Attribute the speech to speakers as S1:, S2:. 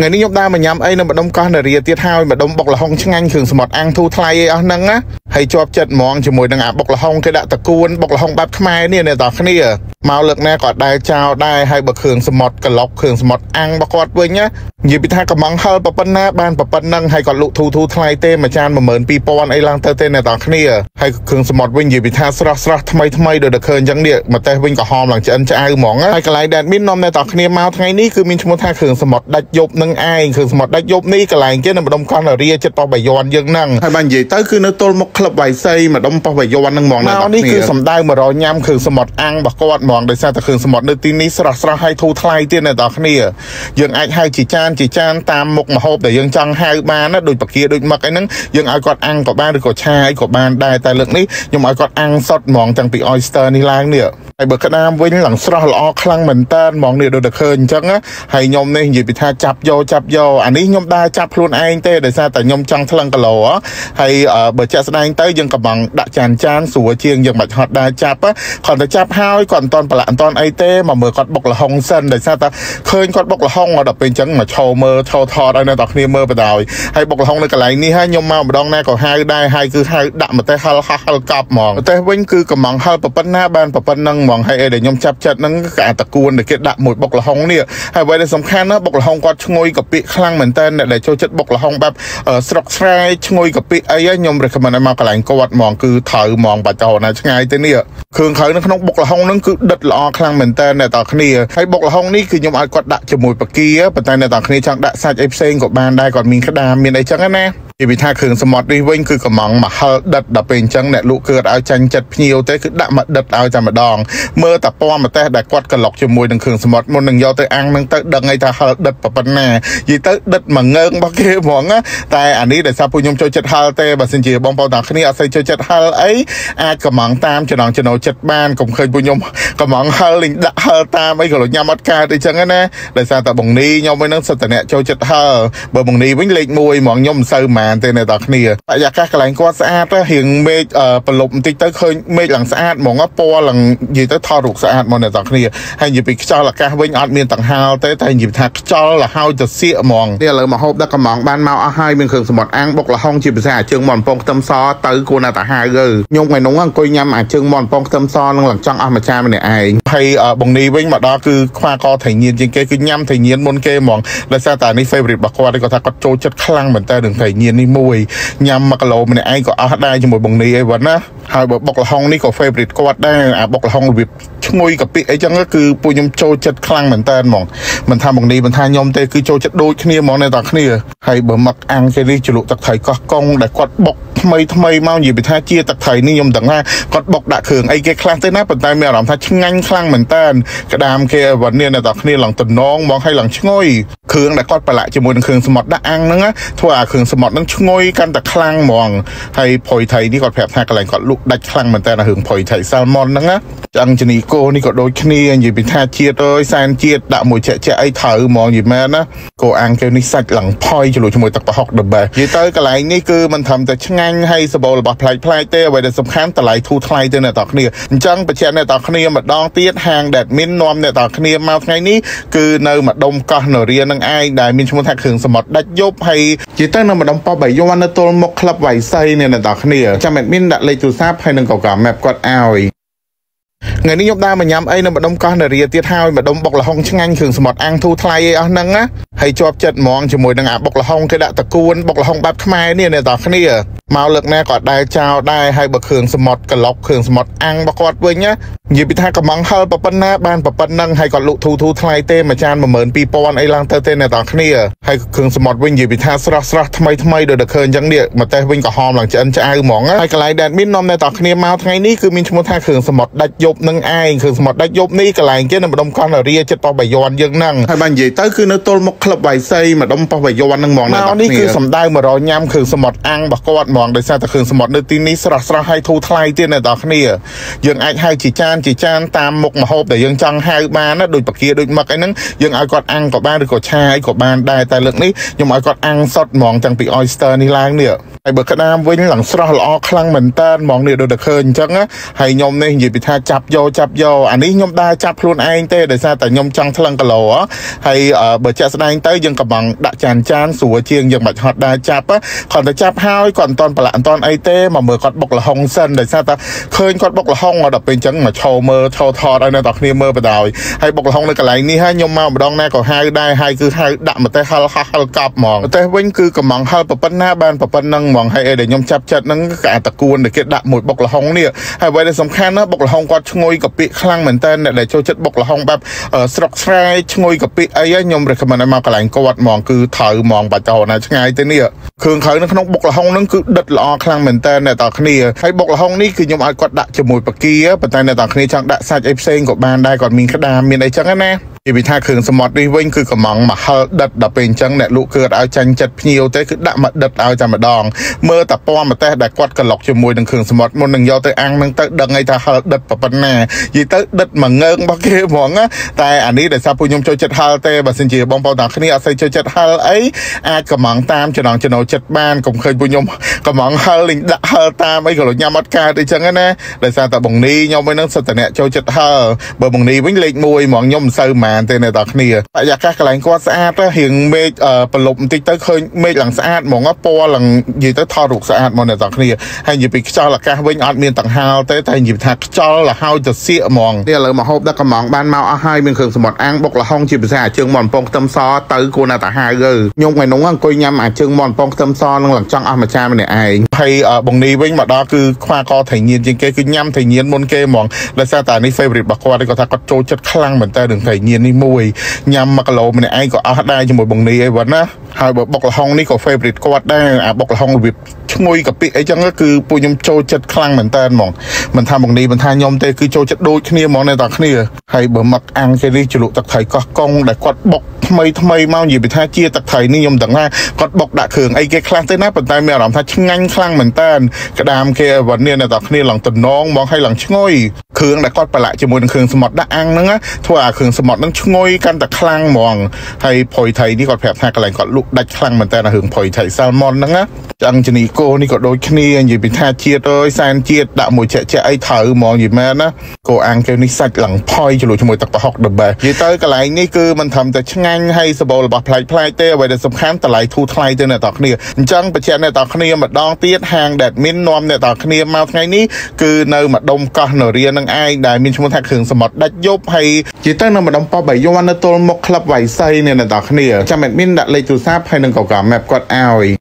S1: ថ្ងៃនេះខ្ញុំដើរមកញ៉ាំអីនៅម្ដុំកោះនារីទៀតហើយម្ដុំបុកល្ហុងឆ្ងាញ់គ្រឿងសមុទ្រអាំងធូរថ្លៃអីអស់ហ្នឹងណាហើយជាប់ចិត្តហ្មងជាមួយនឹងអាបុកល្ហុងគេដាក់តកួនបុកល្ហុងបែបខ្មែរនេះអ្នកទាំងគ្នាមកលើកណាក៏ដែរចោលដែរហើយបើគ្រឿងសមុទ្រក្លុកគ្រឿងសមុទ្រអាំងរបស់គាត់វិញណានិយាយពីថាកំងហិលប៉ុណ្ណាបានប៉ុណ្ណឹងហើយគាត់លក់ធូរធូរថ្លៃទេមួយចាន12000អីឡើងទៅទេអ្នកទាំងគ្នាហើយគ្រឿងសមុទ្រវិញនិយាយពីថាស្រស់ស្រស់ថ្មីថ្មីដូចតែឃើញអញ្ចឹងនេះមកតេះវិញក៏ហមឡើងឆ្អិនឆ្អៅហ្មងហើយកន្លែងដែលមាននំអ្នកទាំងគ្នាមកថ្ងៃនេះគឺមានឈ្មោះថាគ្រឿងសមុទ្រដាច់យប់នឹងឯងគ្រឿងសមុទ្រដាច់យប់នេះកន្លែងគេនៅម្ដុំកោះនារីចិត្តប៉ោះបាយ័នយើងហ្នឹងហើយបាននិយាយទៅគឺនៅទល់មុខក្លឹបវៃសីម្ដុំប៉ោះបាយ័នហ្នឹងហ្មងណានេះគឺសំដៅមករញ៉ាំគ្រឿងសមុទ្រអាំងរបស់គាត់ហ្មងដោយសារតែគ្រឿងសមុទ្រនៅទីនេះស្រស់ស្រស់ហើយធូរថ្លៃទៀតអ្នកទាំងគ្នាយើងអាចហៅជាចានជាចានតាមមុខម្ហូបដែលយើងចង់ហៅបានណាដូចបកាដូចមឹកអីហ្នឹងយើងឲ្យគាត់អាំងក៏បានឬក៏ឆាអីក៏បានដែរតែលើកនេះខ្ញុំឲ្យគាត់អាំងសុតហ្មងទាំងពី oyster នេះឡើងនេះ ហើយបើក្តាមវិញឡើងស្រស់ល្អខ្លាំងមែនតើហ្មងនេះដូចតែឃើញអញ្ចឹងហើយខ្ញុំនេះនិយាយពីថាចាប់យកចាប់យកអានេះខ្ញុំដើរចាប់ខ្លួនឯងទេដោយសារតែខ្ញុំចង់ថ្លឹងគីឡូហើយបើចាក់ស្ដែងទៅយើងកំងដាក់ចានចានស្រួលជាងយើងមិនហត់ដើរចាប់គាត់ទៅចាប់ហើយគាត់មិនតន់ប្រឡាក់មិនតន់អីទេមកមើលគាត់បុកលហុងសិនដោយសារតែឃើញគាត់បុកលហុងដល់ពេលអញ្ចឹងមកឈោមើលថោថតឲ្យអ្នកទាំងគ្នាមើលបដ ாய் ហើយបុកលហុងនៅកន្លែងនេះហើយខ្ញុំមកម្ដងណាក៏ហៅដែរហើយគឺហៅដាក់ម្ទេសហិលហហិលកប់ហ្មងម្ទេសវិញគឺកំងហិលប៉ុណ្ណាបានប៉ុណ្ណឹងហ្មងហើយអីដែលខ្ញុំចាប់ចិត្តហ្នឹងគឺអាតកួនដែលគេដាក់មួយបុកលហុងនេះហើយអ្វីដែលសំខាន់ណាបុកលហុងគាត់ឈ្ងុយកាពិខ្លាំងមែនតើអ្នកដែលចូលចិត្តបុកលហុងបែបស្រុកស្រែឈ្ងុយកាពិអីខ្ញុំ recommend ឲ្យមកកន្លែងគាត់ហ្មងគឺត្រូវហ្មងបាច់តោណាឆ្ងាយទៅនេះគ្រឿងក្រៅនៅក្នុងបុកលហុងហ្នឹងគឺដិតល្អខ្លាំងមែនតើអ្នកទាំងគ្នាហើយបុកលហុងនេះគឺខ្ញុំឲ្យគាត់ដាក់ជាមួយបកាប៉ុន្តែអ្នកទាំងគ្នាចង់ដាក់សាច់អីផ្សេងក៏បានដែរគាត់មានក្តាមមានអីចឹងណា និយាយថាគ្រឿងសមុទ្រនេះវិញគឺកំងមហិលដិតដល់ពេលអញ្ចឹងអ្នកលក់គឺឲ្យចាញ់ចិត្តភ្ញៀវទេគឺដាក់មកដិតឲ្យតែម្ដងមើលតែពណ៌ម្ទេសដែលគាត់ក្លុកជាមួយនឹងគ្រឿងសមុទ្រមុននឹងយកទៅអាំងនឹងទៅដឹងឲ្យថាហិលដិតប៉ុណ្ណានិយាយទៅដិតមួយងើងរបស់គេហ្មងណាតែអានេះដោយសារពួកខ្ញុំចូលចិត្តហិលទេបើសិនជាបងប្អូនទាំងគ្នាអត់សូវចូលចិត្តហិលអីអាចកំងតាមចំណងចំណូលចិត្តបានកុំឃើញពួកខ្ញុំកំងហិលលេងដាក់ហិលតាមអីក៏ញ៉ាំអត់កើតអីចឹងណាដោយសារតែបងនីខ្ញុំវិញនឹងសិតតអ្នកចូលចិត្តហិលបើបងនីវិញលេខ1ហ្មងខ្ញុំមិនសូវម៉ានទេអ្នកទាំងគ្នាបរិយាកាសកន្លែងគាត់ស្អាតរៀងមេឃប្រលប់បន្តិចទៅឃើញមេឃឡើងស្អាតហ្មងពណ៌ឡើងនិយាយទៅថតរូបស្អាតហ្មងអ្នកទាំងគ្នាហើយនិយាយពីខ្យល់អាកាសវិញអត់មានតង្ហាលទេតែនិយាយថាខ្យល់លហើយទៅសៀកហ្មងនេះឥឡូវមកហូបដឹកកំងបានមកអស់ហើយមានគ្រឿងសមុទ្រអាំងបុកលហុងជាភាសាជើងមាន់ពងខ្ទឹមសទៅគួរណាតាហៅទៅខ្ញុំថ្ងៃនោះអង្គុយញ៉ាំអាជើងមាន់ពងខ្ទឹមសនឹងឡើងចង់អស់មួយចានម្នាក់ឯងហើយបងនីវិញមកដល់គឺខ្វះកត្រីញៀនជាងគេគឺញ៉ាំត្រីញៀនមុនគេហ្មងដោយសារតែនេះ favorite របស់គាត់គាត់ថាគាត់ចូលចិត្តខ្លាំងមែនតើនឹងត្រីញៀននេះមួយញ៉ាំ1គីឡូម្នាក់ឯងក៏អស់ដែរជាមួយបងនីអីវ៉ាន់ណាហើយបើបុកលហុងនេះក៏ favorite គាត់ដែរអាបុកលហុងរបៀបឈ្ងុយកាពិអីចឹងគឺពួកខ្ញុំចូលចិត្តខ្លាំងមែនតើហ្មងមិនថាបងនីមិនថាខ្ញុំទេគឺចូលចិត្តដូចគ្នាហ្មងនៅតែគ្នាហើយបើមកអាំងគេនេះជ្រលក់ទឹកត្រីកោះកុងដែលគាត់បុកថ្មីថ្មីមកនិយាយពីថាជាទឹកត្រីនេះខ្ញុំដឹងថាគាត់បុកដាក់គ្រឿងអីគេខ្លះទេណាប៉ុន្តែមានអារម្មណ៍ថាឆ្ងាញ់ខ្លាំងមែនតើក្តាមគេវ៉ានេះនៅតែគ្នាឡើងតំណងមកឲ្យឡើងឈ្ងុយគ្រឿងដែលគាត់ប្រឡាក់ជាមួយនឹងគ្រឿងសមុទ្រដាក់អាំងហ្នឹងធ្វើឲ្យគ្រឿងសមុទ្រហ្នឹងឈ្ងុយកាន់តែខ្លាំងហ្មងហើយផុយថៃនេះគាត់ប្រាប់ថាកន្លែងគាត់លក់ដាច់ខ្លាំងមែនតើរឿងផុយថៃសាល់ម៉ុនហ្នឹងណាឆ្អឹងជនីគោនេះក៏ដូចគ្នានិយាយពីថាជាតិអើយសែនជាតិដាក់មួយចាក់ចាក់អីត្រូវហ្មងនិយាយមែនណាគោអាំងគេនេះសាច់ឡើងផុយជ្រុលជាមួយទឹកប្រហុក the best និយាយទៅកន្លែងនេះគឺមិនត្រឹមតែឆ្ងាញ់ហើយសបោរបស់ប្លែកប្លែកទេអ្វីដែលសំខាន់តម្លៃធូរថ្លៃទៅអ្នកទាំងគ្នាអញ្ចឹងបញ្ជាក់អ្នកទាំងគ្នាម្ដងទៀតហាងដែលមាននាំអ្នកទាំងគ្នាមកថ្ងៃនេះគឺនៅម្ដុំកោះនរានឹងឯងដែលមានឈ្មោះថាគ្រឿងសមុទ្រដាច់យប់ហើយនិយាយទៅនៅម្ដុំប៉ោះបាយ័ននៅទល់មុខក្លឹបវៃសីអ្នកទាំងគ្នាចាំអេដមីនដាក់លេខទូរស័ព្ទហើយនឹងក៏កា map គាត់ឲ្យ ថ្ងៃនេះខ្ញុំដើរមកញ៉ាំអីនៅម្ដុំកោះនារីទៀតហើយម្ដុំបុកល្ហុងឆ្ងាញ់គ្រឿងសមុទ្រអាំងធូរថ្លៃអីអស់ហ្នឹងណាហើយជាប់ចិត្តហ្មងជាមួយនឹងអាបុកល្ហុងគេដាក់តកួនបុកល្ហុងបែបខ្មែរនេះអ្នកទាំងគ្នាមកលើកណាក៏ដែរចោលដែរហើយបើគ្រឿងសមុទ្រក្លុកគ្រឿងសមុទ្រអាំងរបស់គាត់វិញណានិយាយពីថាកំងហិលប៉ុណ្ណាបានប៉ុណ្ណឹងហើយគាត់លក់ធូរធូរថ្លៃទេមួយចាន12000អីឡើងទៅទេអ្នកទាំងគ្នាហើយគ្រឿងសមុទ្រវិញនិយាយពីថាស្រស់ស្រស់ថ្មីថ្មីដូចតែឃើញអញ្ចឹងនេះម្ទេសវិញក៏ហមឡើងឆ្អិនឆ្អៅហ្មងហើយកន្លែងដែលមាននាំអ្នកទាំងគ្នាមកថ្ងៃនេះគឺមានឈ្មោះថាគ្រឿងសមុទ្រដាច់យប់នឹងឯងគ្រឿងសមុទ្រដាច់យប់នេះកន្លែងគេនៅម្ដុំកោះនារីចិត្តប៉ោះបាយ័នយើងហ្នឹងហើយបាននិយាយទៅគឺនៅទល់មុខក្លឹបវៃសីម្ដុំប៉ោះបាយ័នហ្នឹងហ្មងណានេះគឺសំដៅមករញ៉ាំគ្រឿងសមុទ្រអាំងរបស់គាត់ហ្មងដោយសារតែគ្រឿងសមុទ្រនៅទីនេះស្រស់ស្រស់ហើយធូរថ្លៃទៀតអ្នកទាំងគ្នាយើងអាចហៅជាចានជាចានតាមមុខម្ហូបដែលយើងចង់ហៅបានណាដូចបកាដូចមឹកអីហ្នឹងយើងឲ្យគាត់អាំងក៏បានឬក៏ឆាអីក៏បានដែរតែលើកនេះខ្ញុំឲ្យគាត់អាំងសុតហ្មងទាំងពី oyster នេះឡើងនេះ ហើយបើក្តាមវិញឡើងស្រស់ល្អខ្លាំងមែនតើហ្មងនេះដូចតែឃើញអញ្ចឹងណាហើយខ្ញុំនេះនិយាយពីថាចាប់យកចាប់យកអានេះខ្ញុំដើរចាប់ខ្លួនឯងទេដោយសារតែខ្ញុំចង់ថ្លឹងគីឡូហើយបើជាក់ស្ដែងទៅយើងកំងដាក់ចានចានស្រួលជាងយើងមិនហត់ដើរចាប់គាត់ទៅចាប់ហើយគាត់មិនតន់ប្រឡាក់មិនតន់អីទេមកមើលគាត់បុកលហុងសិនដោយសារតែឃើញគាត់បុកលហុងដល់ពេលអញ្ចឹងមកឈោមើលឈោថតឲ្យអ្នកទាំងគ្នាមើលបដ ாய் ហើយបុកលហុងនៅកន្លែងនេះហើយខ្ញុំមកម្ដងណាក៏ហៅដែរហើយគឺហៅដាក់ម្ទេសហឹលហហឹលកប់ហ្មងម្ទេសវិញគឺកំងហឹលប៉ុណ្ណាបានប៉ុណ្ណឹងហ្មងហើយអីដែលខ្ញុំចាប់ចិត្តហ្នឹងគឺអាតកួនដែលគេដាក់មួយបុកលហុងនេះហើយអ្វីដែលសំខាន់ណាបុកលហុងគាត់ឈ្ងុយកាពិខ្លាំងមែនតើអ្នកដែលចូលចិត្តបុកលហុងបែបស្រុកស្រែឈ្ងុយកាពិអីខ្ញុំ recommend ឲ្យមកកន្លែងគាត់ហ្មងគឺត្រូវហ្មងបាច់តោណាឆ្ងាយទេនេះគ្រឿងក្រៅនៅក្នុងបុកលហុងហ្នឹងគឺដិតល្អខ្លាំងមែនតើអ្នកទាំងគ្នាហើយបុកលហុងនេះគឺខ្ញុំឲ្យគាត់ដាក់ជាមួយបកាប៉ុន្តែអ្នកទាំងគ្នាចង់ដាក់សាច់អីផ្សេងក៏បានដែរគាត់មានក្តាមមានអីចឹងណា និយាយថាគ្រឿងសមុទ្រនេះវិញគឺកំងមហិលដិតដល់ពេលអញ្ចឹងអ្នកលក់គឺឲ្យចាញ់ចិត្តភ្ញៀវទេគឺដាក់មកដិតឲ្យតែម្ដងមើលតែពណ៌ម្ទេសដែលគាត់ក្លុកជាមួយនឹងគ្រឿងសមុទ្រមុននឹងយកទៅអាំងនឹងទៅដឹងឲ្យថាហិលដិតប៉ុណ្ណានិយាយទៅដិតមួយងើងរបស់គេហ្មងតែអានេះដោយសារពួកខ្ញុំចូលចិត្តហិលទេបើសិនជាបងប្អូនទាំងគ្នាអត់សូវចូលចិត្តហិលអីអាចកំងតាមចំណងចំណូលចិត្តបានកុំឃើញពួកខ្ញុំកំងហិលលេងដាក់ហិលតាមអីក៏ញ៉ាំអត់កើតអីចឹងណាដោយសារតែបងនីខ្ញុំវិញនឹងសិតតអ្នកចូលចិត្តហិលបើបងនីវិញលេខ1ហ្មងខ្ញុំមិនសូវហ្មងទេអ្នកទាំងគ្នាបរិយាកាសកន្លែងគាត់ស្អាតរៀងមេឃប្រឡប់បន្តិចទៅឃើញមេឃឡើងស្អាតហ្មងពណ៌ឡើងនិយាយទៅថតរូបស្អាតហ្មងអ្នកទាំងគ្នាហើយនិយាយពីខ្យល់អាកាសវិញអត់មានតង្ហាលទេតែនិយាយថាខ្យល់លហើយទៅសៀកហ្មងនេះឥឡូវមកហូបដឹកកំងបានមកអស់ហើយមានគ្រឿងសមុទ្រអាំងបុកលហុងជាភាសាជើងមាន់ពងខ្ទឹមសទៅគួរណាស់តាហៅទៅខ្ញុំថ្ងៃនោះអង្គុយញ៉ាំអាជើងមាន់ពងខ្ទឹមសនឹងឡើងចង់អស់មួយចានម្នាក់ឯងហើយបងនីវិញមកដល់គឺខ្វះកថៃញៀនជាងគេគឺញ៉ាំថៃញៀនមុនគេហ្មងដោយសារតែនេះ favorite របស់គាត់គាត់ថាគាត់ចូលចិត្តខ្លាំងមែនតើនឹងថៃញៀននេះមួយញ៉ាំ1គីឡូម្នាក់ឯងក៏អស់ដែរជាមួយបងនីអីវ៉ាន់ណាហើយបើបុកលហុងនេះក៏ favorite គាត់ដែរអាបុកលហុងរបៀបឈ្ងុយកាពិអីចឹងគឺពួកខ្ញុំចូលចិត្តខ្លាំងមែនតើហ្មងមិនថាបងនីមិនថាខ្ញុំទេគឺចូលចិត្តដូចគ្នាហ្មងនៅតែគ្នាហើយបើមកអាំងគេនេះជ្រលក់ទឹកត្រីកោះកុងដែលគាត់បុកថ្មីថ្មីមកនិយាយពីថាជាទឹកត្រីនេះខ្ញុំដឹងថាគាត់បុកដាក់គ្រឿងអីគេខ្លះទេណាប៉ុន្តែមានអារម្មណ៍ថាឆ្ងាញ់ខ្លាំងមែនតើក្តាមគេវ៉ានេះនៅតែគ្នាឡើងតំណងមកឲ្យឡើងឈ្ងុយ គ្រឿងដែលគាត់ប្រឡាក់ជាមួយនឹងគ្រឿងសមុទ្រដាក់អាំងហ្នឹងធ្វើឲ្យគ្រឿងសមុទ្រហ្នឹងឈ្ងុយកាន់តែខ្លាំងហ្មងហើយផុយថៃនេះគាត់ប្រាប់ថាកន្លែងគាត់លក់ដាច់ខ្លាំងមែនតើរឿងផុយថៃសាល់ម៉ុនហ្នឹងណាចឹងជនីគោនេះក៏ដូចគ្នានិយាយពីថាជាតិអើយសែនជាតិដាក់មួយចាក់ចាក់អីត្រូវហ្មងនិយាយមែនណាគោអាំងគេនេះសាច់ឡើងផុយជាមួយជាមួយទឹកប្រហុក the best និយាយទៅកន្លែងនេះគឺមិនត្រឹមតែឆ្ងាញ់ហើយសបោរបស់ប្លែកប្លែកទេអ្វីដែលសំខាន់តម្លៃធូរថ្លៃទៅអ្នកទាំងគ្នាអញ្ចឹងបញ្ជាក់អ្នកទាំងគ្នាម្ដងទៀតហាងដែលមាននាំអ្នកទាំងគ្នាមកថ្ងៃនេះគឺនៅម្ដុំកោះនរានឹងឯងដែលមានឈ្មោះថាគ្រឿងសមុទ្រដាច់យប់ហើយជាទៅនៅម្ដុំប៉ោះបាយ័ននៅទល់មុខក្លឹបវៃសីអ្នកទាំងគ្នាចាំ admin ដាក់លេខទូរស័ព្ទហើយនឹងកកា map គាត់ឲ្យ